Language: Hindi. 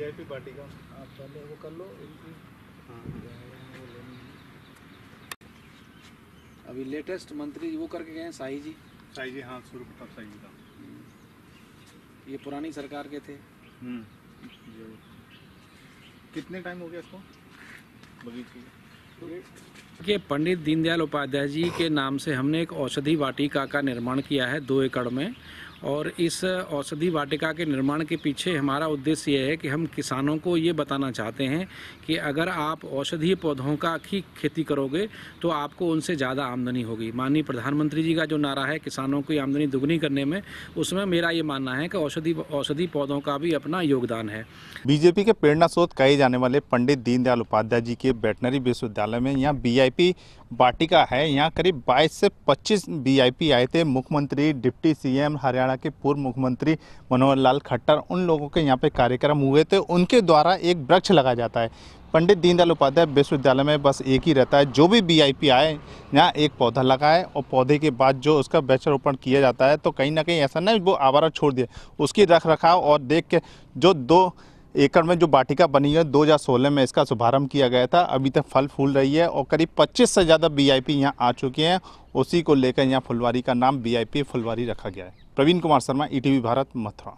वाटिका आप पहले वो कर लो इनकी अभी लेटेस्ट मंत्री वो करके गए हैं शाही जी। साई जी हाँ सूर्य प्रताप साई जी का। ये पुरानी सरकार के थे। हम्म। कितने टाइम हो गया इसको? बगीचे को। कि पंडित दीनदयाल उपाध्याय जी के नाम से हमने एक औषधि वाटिका का निर्माण किया है दो एकड़ में। और इस औषधि वाटिका के निर्माण के पीछे हमारा उद्देश्य यह है कि हम किसानों को ये बताना चाहते हैं कि अगर आप औषधीय पौधों का ही खेती करोगे तो आपको उनसे ज़्यादा आमदनी होगी। माननीय प्रधानमंत्री जी का जो नारा है किसानों की आमदनी दुगनी करने में, उसमें मेरा ये मानना है कि औषधि औषधि पौधों का भी अपना योगदान है। बीजेपी के प्रेरणा स्रोत कहे जाने वाले पंडित दीनदयाल उपाध्याय जी के वेटनरी विश्वविद्यालय में यहाँ वीआईपी वाटिका है। यहाँ करीब 22 से 25 वीआईपी आए थे। मुख्यमंत्री, डिप्टी सीएम हरियाणा के पूर्व मुख्यमंत्री मनोहर लाल खट्टर, उन लोगों के यहाँ पे कार्यक्रम हुए थे। उनके द्वारा एक वृक्ष लगाया जाता है। पंडित दीनदयाल उपाध्याय विश्वविद्यालय में बस एक ही रहता है। जो भी वीआईपी आए, यहाँ एक पौधा लगाए और पौधे के बाद जो उसका वृक्षारोपण किया जाता है तो कहीं ना कहीं ऐसा नहीं, वो आवारा छोड़ दिया। उसकी रख रखाव और देख के जो दो एकड़ में जो बाटिका बनी है 2016 में इसका शुभारंभ किया गया था। अभी तक फल फूल रही है और करीब 25 से ज़्यादा वीआईपी यहाँ आ चुके हैं। उसी को लेकर यहाँ फुलवारी का नाम वीआईपी फुलवारी रखा गया है। प्रवीण कुमार शर्मा ईटीवी भारत, मथुरा।